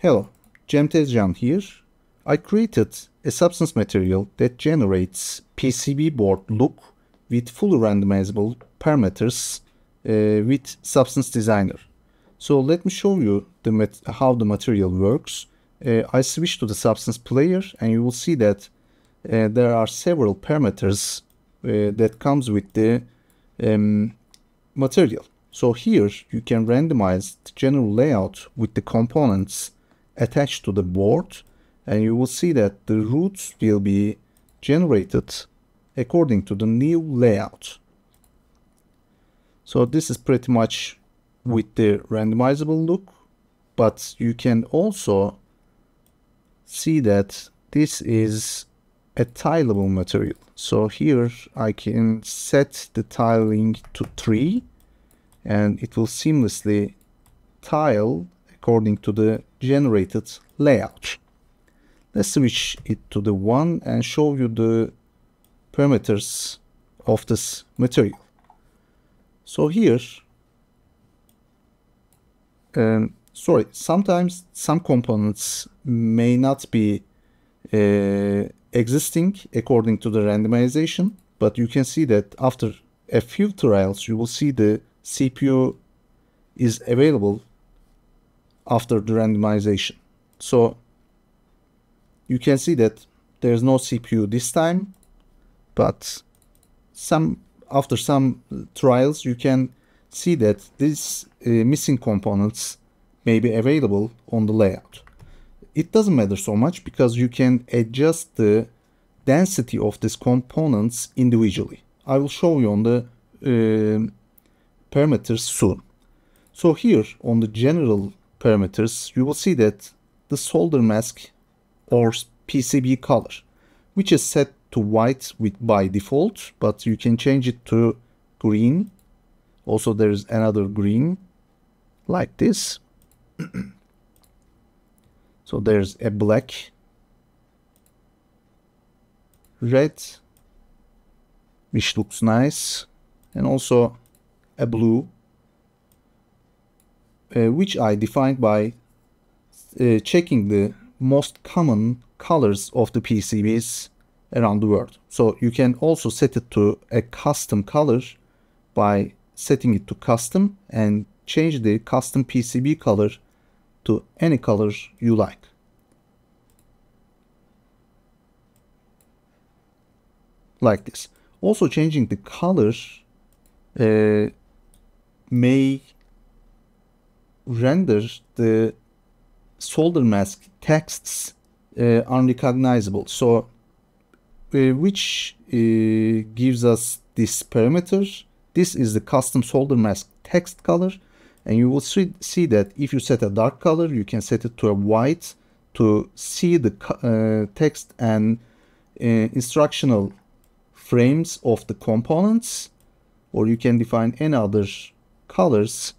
Hello, Cem here. I created a substance material that generates PCB board look with fully randomizable parameters uh, with Substance Designer. So let me show you the how the material works. Uh, I switch to the Substance player and you will see that uh, there are several parameters uh, that comes with the um, material. So here you can randomize the general layout with the components attached to the board and you will see that the routes will be generated according to the new layout. So this is pretty much with the randomizable look, but you can also see that this is a tileable material. So here I can set the tiling to 3 and it will seamlessly tile according to the generated layout. Let's switch it to the 1 and show you the parameters of this material. So here, um, sorry, sometimes some components may not be uh, existing according to the randomization, but you can see that after a few trials, you will see the CPU is available after the randomization. So you can see that there's no CPU this time, but some after some trials you can see that these uh, missing components may be available on the layout. It doesn't matter so much because you can adjust the density of these components individually. I will show you on the uh, parameters soon. So here on the general parameters, you will see that the solder mask or PCB color, which is set to white with by default, but you can change it to green. Also, there's another green like this. so there's a black, red, which looks nice, and also a blue, uh, which I defined by uh, checking the most common colors of the PCBs around the world. So you can also set it to a custom color by setting it to custom and change the custom PCB color to any color you like. Like this. Also changing the color uh, may render the solder mask texts uh, unrecognizable. So uh, which uh, gives us this parameter. This is the custom solder mask text color. And you will see, see that if you set a dark color, you can set it to a white to see the uh, text and uh, instructional frames of the components or you can define any other colors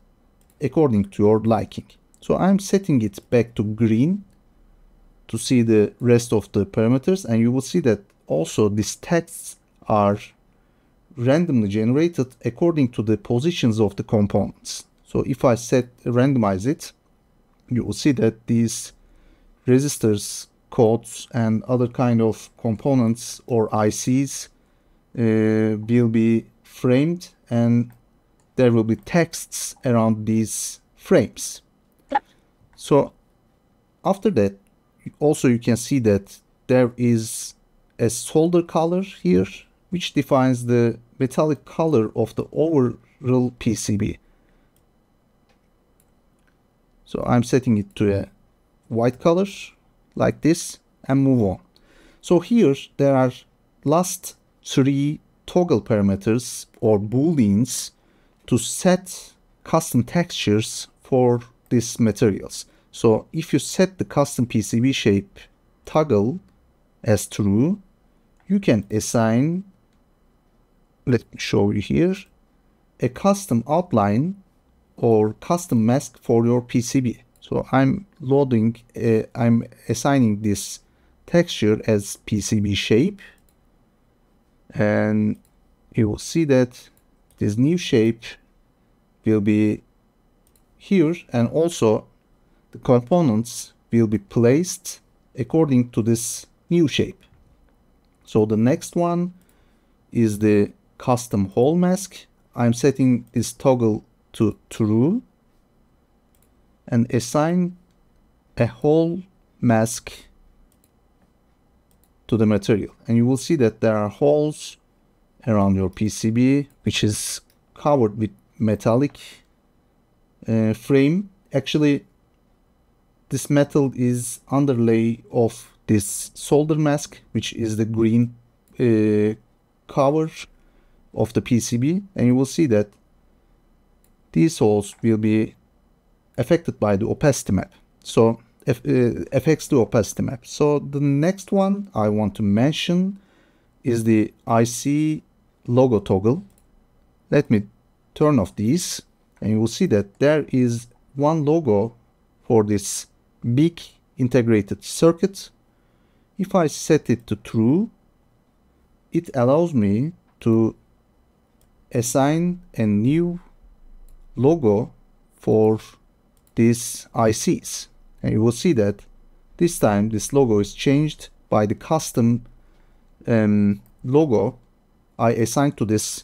according to your liking. So I'm setting it back to green to see the rest of the parameters and you will see that also these texts are randomly generated according to the positions of the components. So if I set randomize it, you will see that these resistors, codes and other kind of components or ICs uh, will be framed and there will be texts around these frames. So after that, also you can see that there is a solder color here, which defines the metallic color of the overall PCB. So I'm setting it to a white color like this and move on. So here there are last three toggle parameters or booleans to set custom textures for these materials. So if you set the custom PCB shape toggle as true, you can assign, let me show you here, a custom outline or custom mask for your PCB. So I'm loading, uh, I'm assigning this texture as PCB shape and you will see that this new shape will be here and also the components will be placed according to this new shape. So the next one is the custom hole mask. I'm setting this toggle to true and assign a hole mask to the material. And you will see that there are holes around your PCB, which is covered with metallic uh, frame. Actually, this metal is underlay of this solder mask, which is the green uh, cover of the PCB. And you will see that these holes will be affected by the opacity map. So uh, affects the opacity map. So the next one I want to mention is the IC logo toggle. Let me turn off these and you will see that there is one logo for this big integrated circuit. If I set it to true, it allows me to assign a new logo for these ICs. And you will see that this time this logo is changed by the custom um, logo I assign to this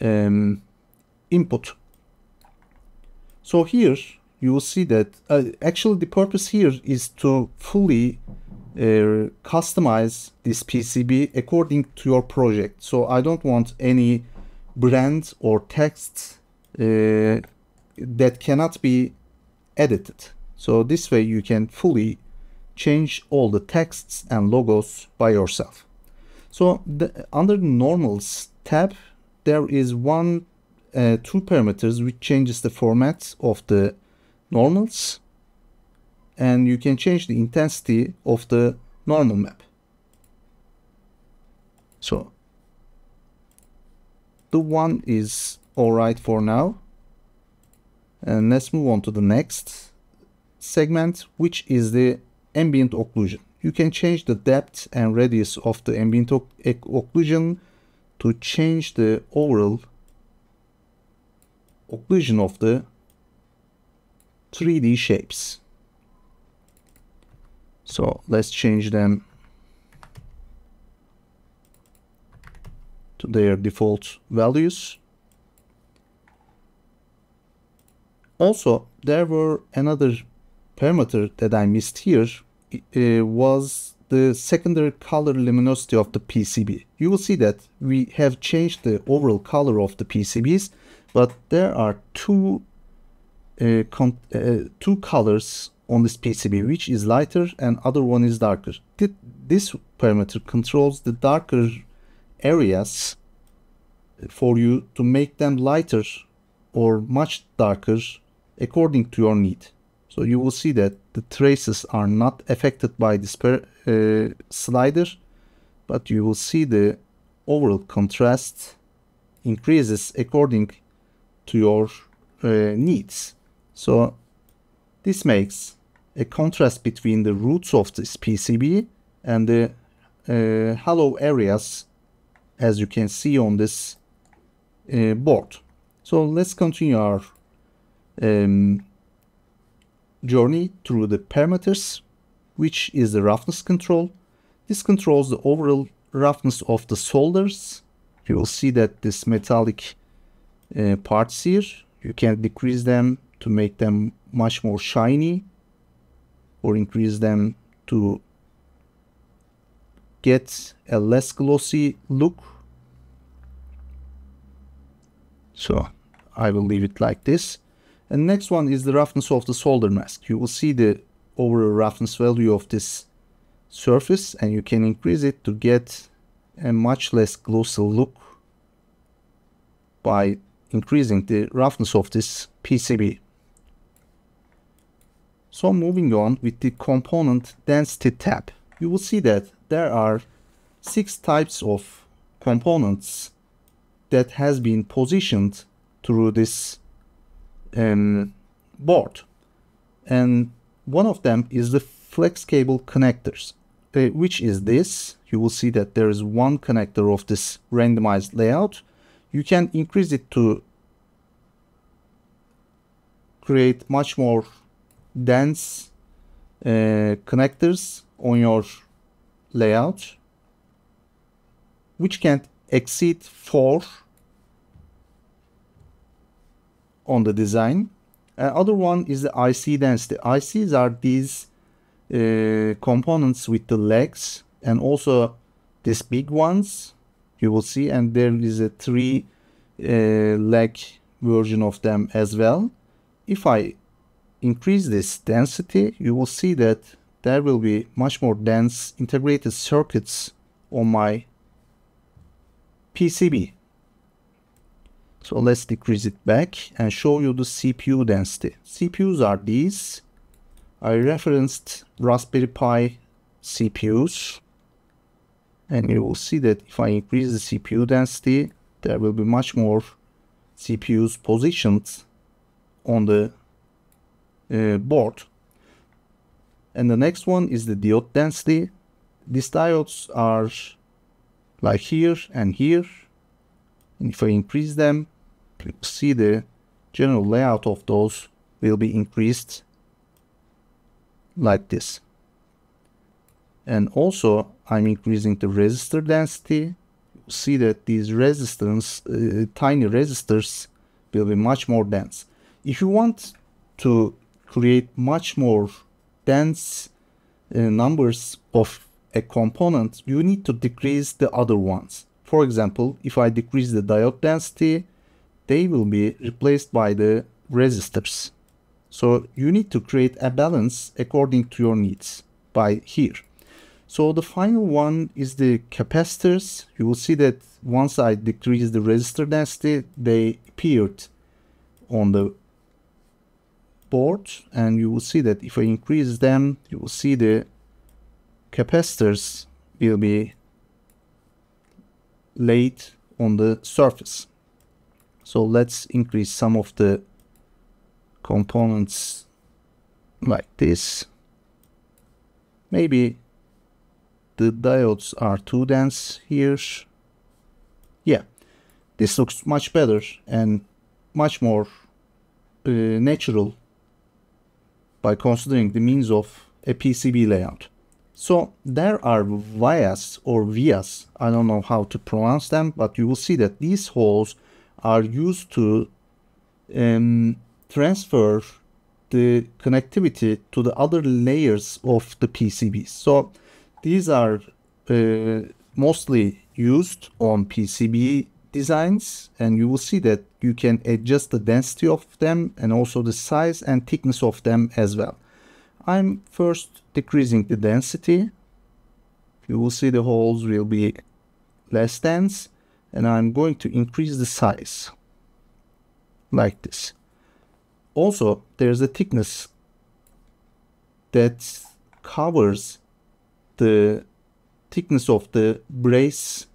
um, input. So here you will see that uh, actually the purpose here is to fully uh, customize this PCB according to your project. So I don't want any brand or text uh, that cannot be edited. So this way you can fully change all the texts and logos by yourself. So the, under the normals tab, there is one, uh, two parameters which changes the format of the normals and you can change the intensity of the normal map. So the one is alright for now. And let's move on to the next segment, which is the ambient occlusion. You can change the depth and radius of the ambient occlusion to change the overall occlusion of the 3D shapes. So let's change them to their default values. Also, there were another parameter that I missed here uh, was the secondary color luminosity of the PCB. You will see that we have changed the overall color of the PCBs, but there are two uh, uh, two colors on this PCB, which is lighter and other one is darker. This parameter controls the darker areas for you to make them lighter or much darker according to your need. So you will see that the traces are not affected by this per, uh, slider, but you will see the overall contrast increases according to your uh, needs. So this makes a contrast between the routes of this PCB and the uh, hollow areas as you can see on this uh, board. So let's continue our um, journey through the parameters, which is the roughness control. This controls the overall roughness of the solders. You will see that this metallic uh, parts here, you can decrease them to make them much more shiny or increase them to get a less glossy look. So I will leave it like this. And next one is the roughness of the solder mask. You will see the overall roughness value of this surface and you can increase it to get a much less glossy look by increasing the roughness of this PCB. So moving on with the component density tab, you will see that there are six types of components that has been positioned through this um, board. And one of them is the flex cable connectors, uh, which is this. You will see that there is one connector of this randomized layout. You can increase it to create much more dense uh, connectors on your layout which can't exceed 4 on the design. Uh, other one is the IC density. ICs are these uh, components with the legs and also these big ones you will see and there is a three uh, leg version of them as well. If I increase this density you will see that there will be much more dense integrated circuits on my PCB. So let's decrease it back and show you the CPU density. CPUs are these. I referenced Raspberry Pi CPUs. And you will see that if I increase the CPU density, there will be much more CPUs positioned on the uh, board. And the next one is the diode density. These diodes are like here and here. And if I increase them, see the general layout of those will be increased like this. And also I'm increasing the resistor density. See that these resistors, uh, tiny resistors will be much more dense. If you want to create much more dense uh, numbers of a component, you need to decrease the other ones. For example, if I decrease the diode density, they will be replaced by the resistors. So you need to create a balance according to your needs by here. So the final one is the capacitors. You will see that once I decrease the resistor density, they appeared on the board and you will see that if I increase them, you will see the capacitors will be laid on the surface. So let's increase some of the components like this. Maybe the diodes are too dense here. Yeah, this looks much better and much more uh, natural by considering the means of a PCB layout. So there are vias or vias, I don't know how to pronounce them, but you will see that these holes are used to um, transfer the connectivity to the other layers of the PCBs. So these are uh, mostly used on PCB designs and you will see that you can adjust the density of them and also the size and thickness of them as well. I'm first decreasing the density. You will see the holes will be less dense and I'm going to increase the size like this. Also, there's a thickness that covers the thickness of the brace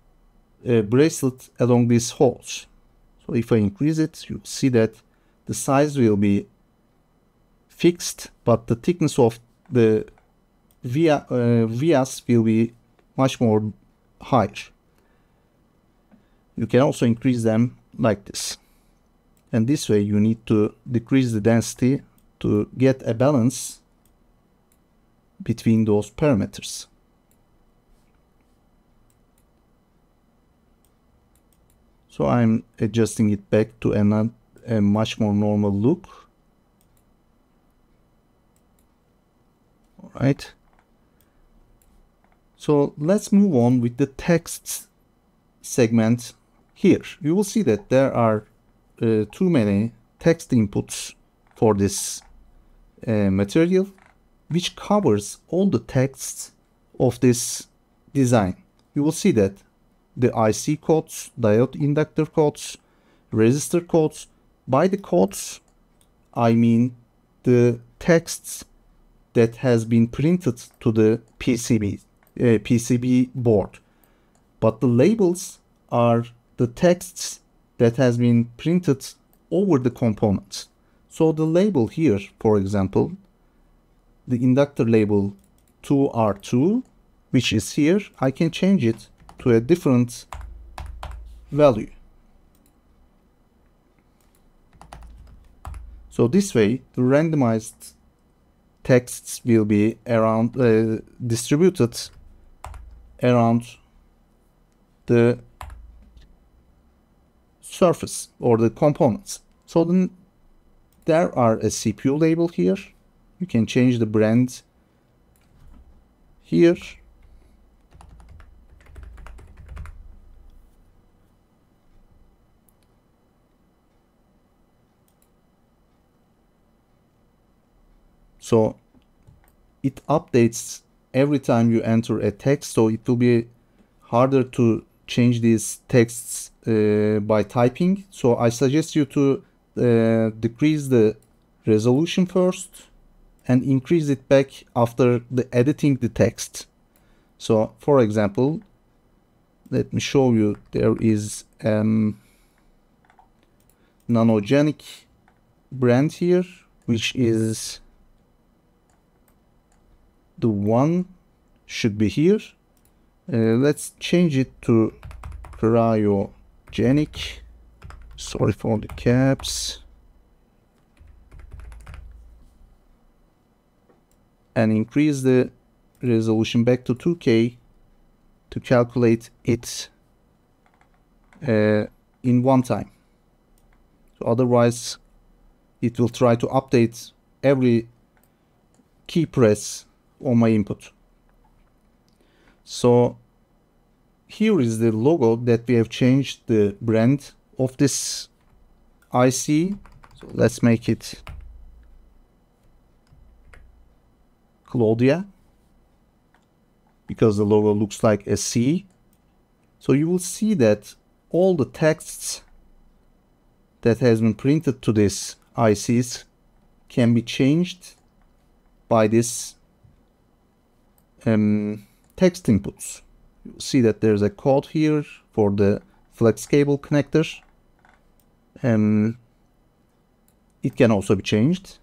uh, bracelet along these holes. So if I increase it, you see that the size will be fixed, but the thickness of the via, uh, vias will be much more higher. You can also increase them like this. And this way you need to decrease the density to get a balance between those parameters. So I'm adjusting it back to a, a much more normal look. All right. So let's move on with the text segment here. You will see that there are uh, too many text inputs for this uh, material which covers all the texts of this design. You will see that the IC codes, diode inductor codes, resistor codes. By the codes, I mean the texts that has been printed to the PCB, uh, PCB board. But the labels are the texts that has been printed over the components. So the label here, for example, the inductor label 2R2, which is here, I can change it to a different value. So this way, the randomized texts will be around uh, distributed around the surface or the components. So then there are a CPU label here. You can change the brand here. So it updates every time you enter a text. So it will be harder to change these texts uh, by typing. So I suggest you to uh, decrease the resolution first and increase it back after the editing the text. So for example, let me show you there is um, nanogenic brand here, which is the one should be here. Uh, let's change it to cryogenic. Sorry for the caps. And increase the resolution back to 2K to calculate it uh, in one time. So otherwise, it will try to update every key press on my input. So here is the logo that we have changed the brand of this IC. So let's make it Claudia because the logo looks like a C. So you will see that all the texts that has been printed to this ICs can be changed by this um, text inputs. See that there's a code here for the flex cable connector. and it can also be changed.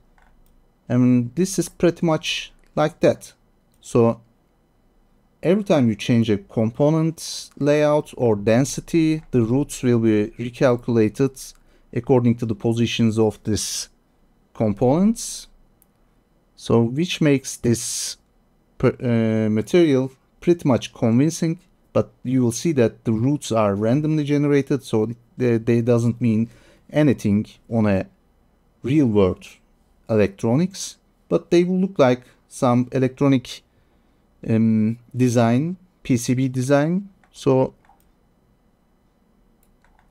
And this is pretty much like that. So every time you change a component layout or density, the routes will be recalculated according to the positions of this components. So which makes this per, uh, material pretty much convincing but you will see that the routes are randomly generated so they, they doesn't mean anything on a real world electronics but they will look like some electronic um, design PCB design. So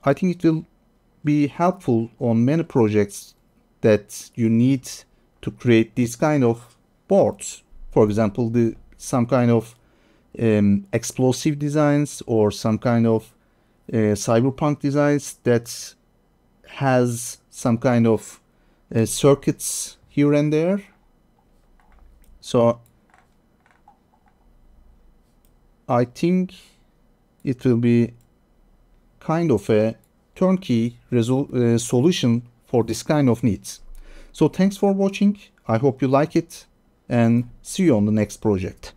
I think it will be helpful on many projects that you need to create this kind of boards. For example, the some kind of um, explosive designs or some kind of uh, cyberpunk designs that has some kind of uh, circuits here and there. So I think it will be kind of a turnkey uh, solution for this kind of needs. So thanks for watching. I hope you like it and see you on the next project.